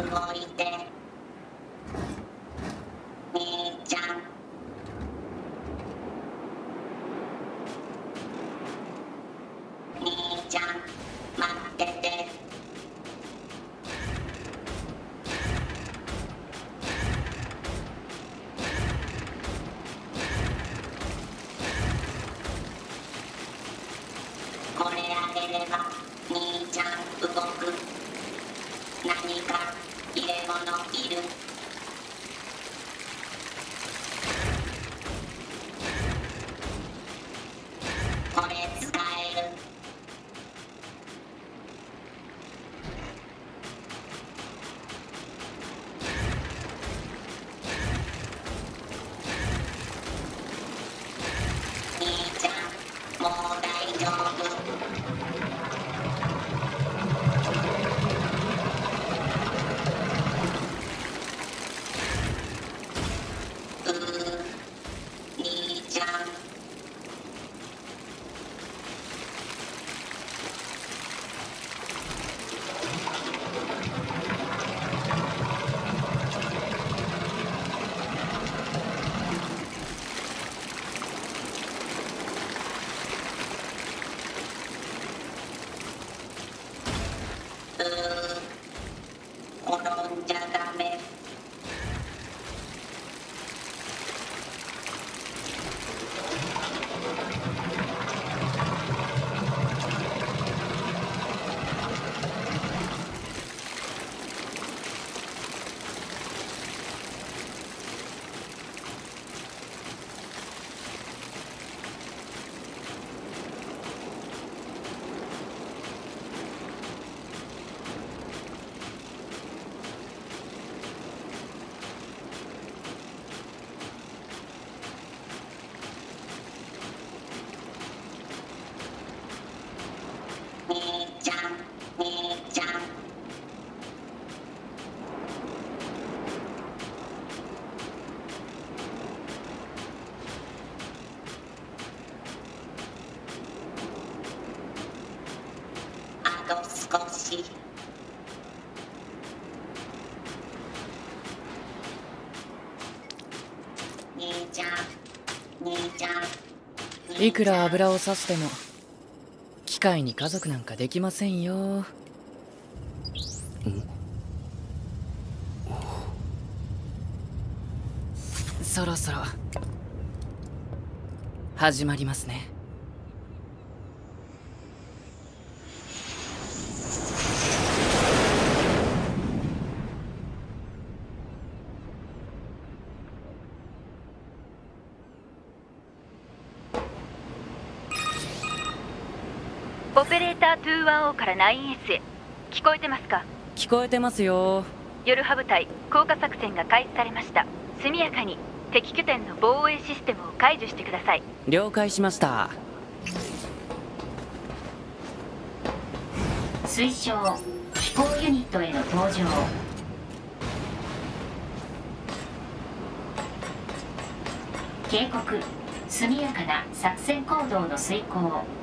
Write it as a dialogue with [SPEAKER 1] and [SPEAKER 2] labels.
[SPEAKER 1] 動いて兄ちゃん。兄ちゃん待ってて。これあげれば兄ちゃん動く。何か入れ物いる。うー転んじゃダメ し。兄ちゃん兄ちゃん
[SPEAKER 2] いくら油をさしても機械に家族なんかできませんよ。そろそろ始まりますね
[SPEAKER 3] オペレーター210から 9S へ聞こえてますか
[SPEAKER 2] 聞こえてますよ
[SPEAKER 3] 夜ハ部隊降下作戦が開始されました速やかに敵拠点の防衛システムを解除してください
[SPEAKER 2] 了解しました
[SPEAKER 1] 推奨飛行ユニットへの登場警告速やかな作戦行動の遂行